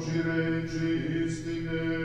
Paci Regi Istine,